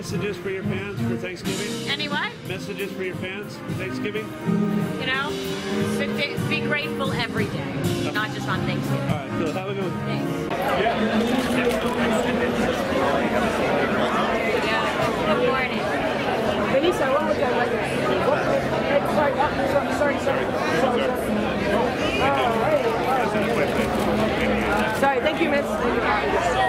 Messages for your fans for Thanksgiving? Any what? Messages for your fans for Thanksgiving? You know, be, be grateful every day, not just on Thanksgiving. All right, Phil, have a good one. Thanks. Good morning. Melissa, what was that sorry, sorry, sorry, sorry. Thank you, miss.